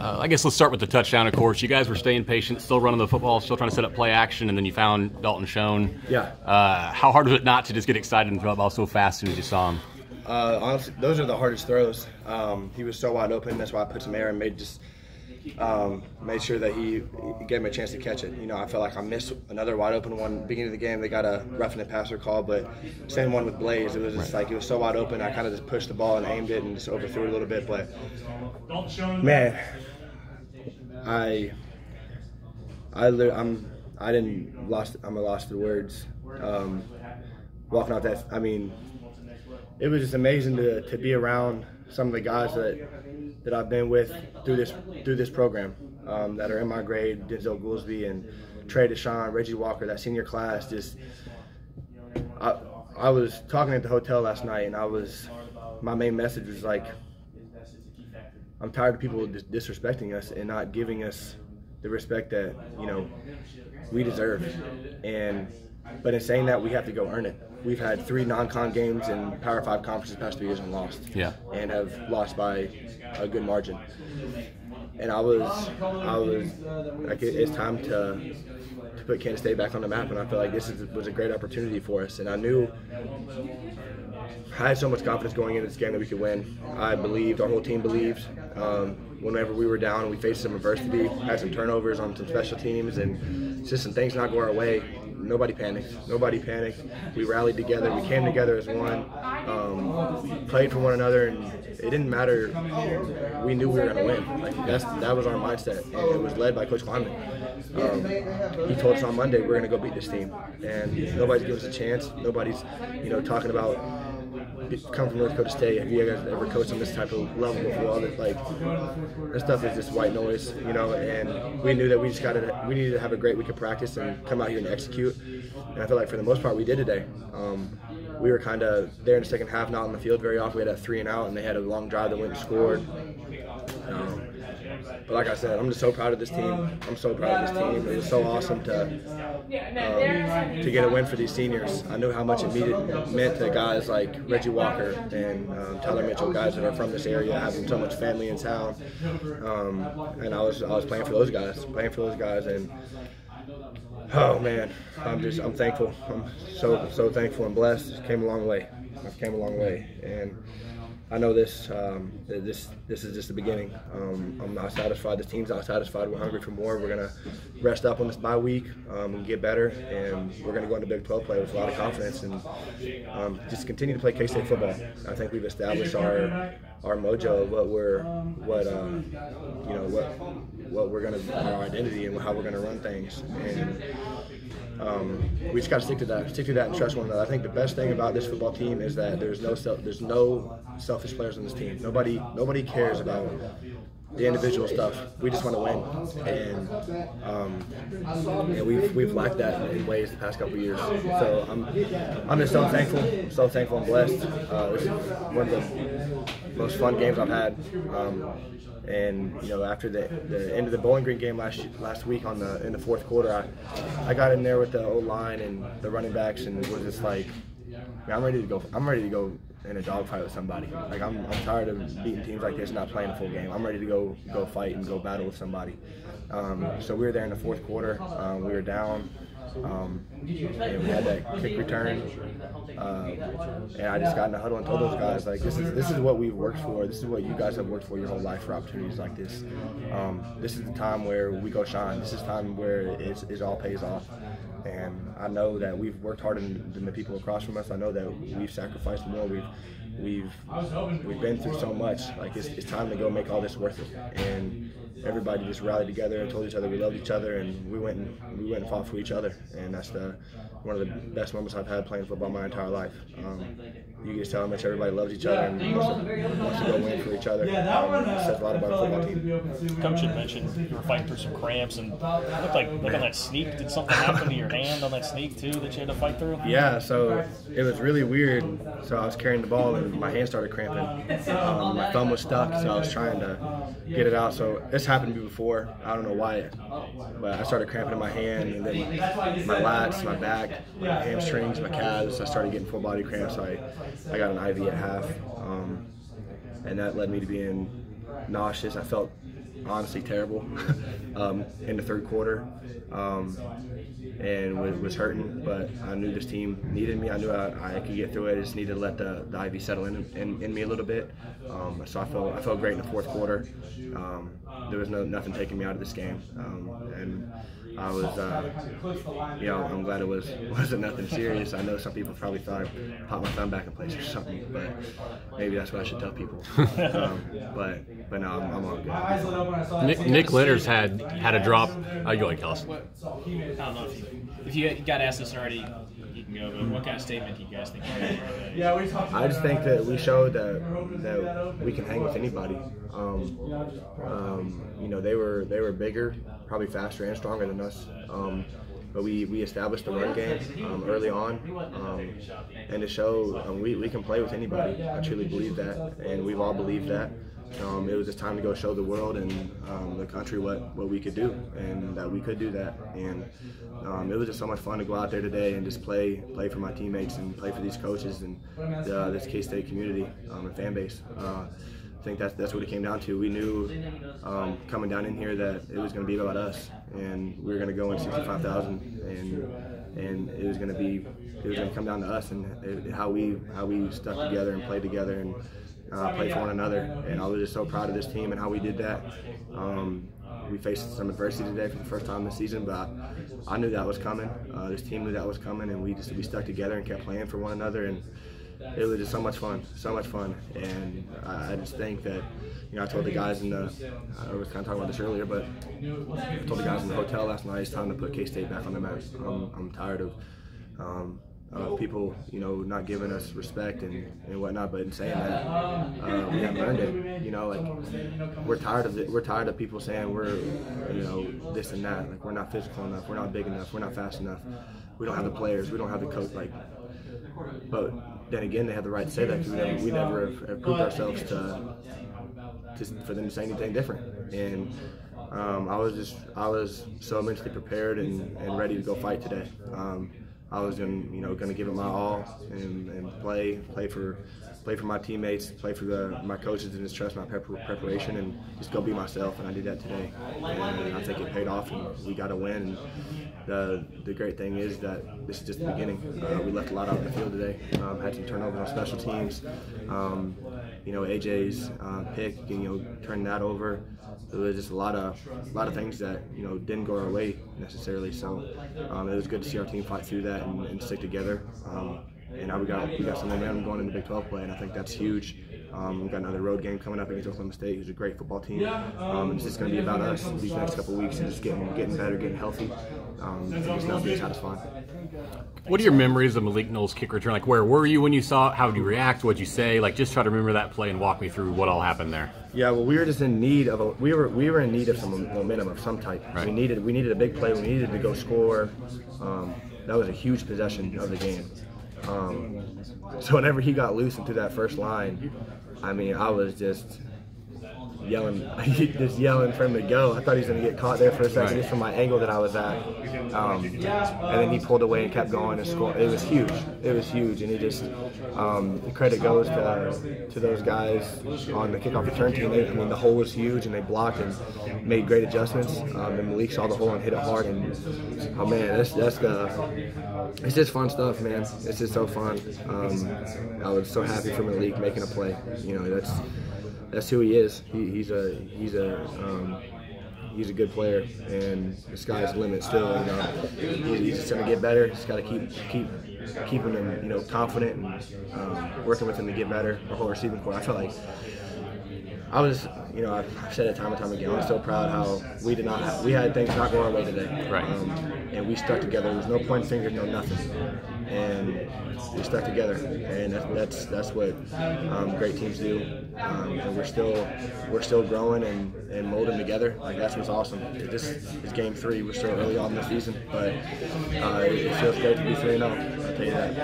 Uh, I guess let's start with the touchdown. Of course, you guys were staying patient, still running the football, still trying to set up play action, and then you found Dalton Schoen. Yeah. Uh, how hard was it not to just get excited and throw the ball so fast as soon as you saw him? Uh, honestly, those are the hardest throws. Um, he was so wide open. That's why I put some air and made just um, made sure that he, he gave him a chance to catch it. You know, I felt like I missed another wide open one beginning of the game. They got a roughing it passer call, but same one with Blaze. It was just like it was so wide open. I kind of just pushed the ball and aimed it and just overthrew it a little bit. But man, I I I'm I didn't lost I'm a lost for words. Um, walking out that I mean, it was just amazing to, to be around some of the guys that that I've been with through this through this program um, that are in my grade, Denzel Goolsby and Trey Dishon, Reggie Walker, that senior class. Just I I was talking at the hotel last night, and I was my main message was like, I'm tired of people dis- disrespecting us and not giving us the respect that you know we deserve, and but in saying that, we have to go earn it. We've had three non-con games in Power Five conferences the past three years and lost. Yeah. And have lost by a good margin. And I was, I was like, it's time to to put Kansas State back on the map. And I feel like this is, was a great opportunity for us. And I knew I had so much confidence going into this game that we could win. I believed, our whole team believed. Um, whenever we were down, we faced some adversity, had some turnovers on some special teams, and just some things not go our way. Nobody panicked. Nobody panicked. We rallied together. We came together as one. Um, played for one another, and it didn't matter. We knew we were going to win. Like that's that was our mindset, and it was led by Coach Klieman. Um, he told us on Monday we're going to go beat this team, and nobody's giving us a chance. Nobody's, you know, talking about come from North Dakota State. Have you guys ever coached on this type of level before? That like that stuff is just white noise, you know. And we knew that we just got to we needed to have a great week of practice and come out here and execute. And I feel like for the most part we did today. Um, we were kind of there in the second half, not on the field very often. We had a three and out, and they had a long drive that went and scored. Um, but like I said, I'm just so proud of this team. I'm so proud of this team. It was so awesome to um, to get a win for these seniors. I knew how much it meant to guys like Reggie Walker and um, Tyler Mitchell, guys that are from this area, having so much family in town. Um, and I was I was playing for those guys, playing for those guys, and oh man, I'm just I'm thankful. I'm so so thankful and blessed. Came a long way. I've came a long way, and I know this um, this this is just the beginning. Um, I'm not satisfied. This team's not satisfied. We're hungry for more. We're gonna rest up on this bye week um, and get better, and we're gonna go into Big 12 play with a lot of confidence and um, just continue to play K-State football. I think we've established our our mojo of what we're what uh, you know what what we're gonna our identity and how we're gonna run things and. Um, we just got to stick to that, stick to that, and trust one another. I think the best thing about this football team is that there's no self, there's no selfish players on this team. Nobody, nobody cares about the individual stuff. We just want to win, and um, we've we've lacked that in ways the past couple years. So I'm I'm just so thankful, so thankful and blessed. Uh, this is one of the most fun games I've had. Um, and you know, after the, the end of the Bowling Green game last last week on the in the fourth quarter, I, I got in there with the O line and the running backs and it was just like, man, I'm ready to go. I'm ready to go in a dogfight with somebody. Like I'm, I'm tired of beating teams like this, not playing a full game. I'm ready to go go fight and go battle with somebody. Um, so we were there in the fourth quarter. Um, we were down. Um, we had that kick return, uh, and I just got in the huddle and told those guys like, this is this is what we've worked for. This is what you guys have worked for your whole life for opportunities like this. Um, this is the time where we go shine. This is time where it all pays off. And I know that we've worked harder than, the people across from us. I know that we've sacrificed more. We've we've we've been through so much. Like it's, it's time to go make all this worth it. And everybody just rallied together and told each other we loved each other, and we went and we went and fought for each other. And that's the one of the best moments I've had playing football my entire life. Um, you can just tell how much everybody loves each other and wants to, wants to go win for each other. Um, it says a lot about a football team. Coach had mentioned you were fighting through some cramps and it looked like like on that sneak. Did something happen to your hand on that sneak too that you had to fight through? Yeah, so it was really weird. So I was carrying the ball and my hand started cramping. Um, my thumb was stuck, so I was trying to get it out. So this happened to me before. I don't know why, but I started cramping in my hand and then my lats, my back, my hamstrings, my calves. I started getting full body cramps. I, I got an IV at half, um, and that led me to being nauseous. I felt honestly terrible um, in the third quarter. Um, and was, was hurting, but I knew this team needed me. I knew I, I could get through it. I just needed to let the, the IV settle in, in, in me a little bit. Um, so I felt I felt great in the fourth quarter. Um, there was no nothing taking me out of this game, um, and I was, uh, you know, I'm glad it was wasn't nothing serious. I know some people probably thought I popped my thumb back in place or something, but maybe that's what I should tell people. um, but but no, I'm, I'm all good. Nick, Nick Litters had had a drop. Oh, you go ahead, Kellis. I don't know if you, if you got asked this already, you can go. But what kind of statement do you guys think? Yeah, we talked. I just think that we showed that that we can hang with anybody. Um, um, you know, they were they were bigger, probably faster and stronger than us. Um, but we, we established the run game um, early on, um, and to show um, we, we can play with anybody. I truly believe that, and we've all believed that. Um, it was just time to go show the world and um, the country what, what we could do, and that we could do that. And um, it was just so much fun to go out there today and just play play for my teammates and play for these coaches and uh, this K-State community and fan base. Uh, think that's that's what it came down to. We knew um, coming down in here that it was going to be about us, and we were going to go in 65,000, and and it was going to be it was going to come down to us and it, how we how we stuck together and played together and uh, play for one another. And I was just so proud of this team and how we did that. Um, we faced some adversity today for the first time this season, but I knew that was coming. Uh, this team knew that was coming, and we just we stuck together and kept playing for one another. And it was just so much fun, so much fun. And I, I just think that, you know, I told the guys in the, I was kind of talking about this earlier, but I told the guys in the hotel last night it's time to put K-State back on the map. I'm, I'm tired of. Um, uh, people, you know, not giving us respect and, and whatnot. But in saying that, uh, we haven't earned it. You know, like we're tired of it. We're tired of people saying we're, you know, this and that. Like we're not physical enough. We're not big enough. We're not fast enough. We don't have the players. We don't have the coach. Like, but then again, they have the right to say that because we never, we never have, have proved ourselves to, to for them to say anything different. And um, I was just I was so mentally prepared and, and ready to go fight today. Um, I was going, you know, going to give it my all and, and play, play for, play for my teammates, play for the, my coaches, and just trust my preparation and just go be myself. And I did that today, and I think it paid off, and we got a win. And the the great thing is that this is just the beginning. Uh, we left a lot out in the field today. Um, had some turnovers on special teams. Um, you know, AJ's uh, pick, you know, turning that over there was just a lot of a lot of things that you know didn't go our way necessarily. So um, it was good to see our team fight through that and, and stick together. Um, and now we got we got some momentum going into Big 12 play, and I think that's huge. Um, we've got another road game coming up against Oklahoma State, who's a great football team. Um, it's just going to be about us these next couple weeks and just getting getting better, getting healthy. Um, it's not being satisfying. What are your memories of Malik Knowles' kick return? Like, where were you when you saw it? How did you react? What'd you say? Like, just try to remember that play and walk me through what all happened there. Yeah, well, we were just in need of a we were we were in need of some momentum of some type. Right. We needed we needed a big play. We needed to go score. Um, that was a huge possession of the game. Um, so whenever he got loose into that first line, I mean, I was just yelling, just yelling for him to go. I thought he was going to get caught there for a second, right. just from my angle that I was at. Um, and then he pulled away and kept going and scored. It was huge. It was huge, and he just um, the credit goes to to those guys on the kickoff return team. I mean, the hole was huge, and they blocked and made great adjustments. Um, and Malik saw the hole and hit it hard. And oh man, that's that's the it's just fun stuff, man. It's just so fun. Um, I was so happy for Malik making a play. You know, that's that's who he is. He, he's a he's a um, he's a good player, and the sky's the limit. Still, you know, he's just gonna get better. Just gotta keep keep keeping him, you know, confident and um, working with him to get better. The whole receiving corps. I felt like I was, you know, I've said it time and time again. I'm so proud how we did not have, we had things not going our way today. Right. Um, and we stuck together. There was no point fingers, no nothing. And we stuck together. And that's that's, that's what um, great teams do. Um, and we're still we're still growing and, and molding together. Like that's what's awesome. This is game three. We're still early on in the season, but uh, it feels great to be 3 0. I'll tell you that.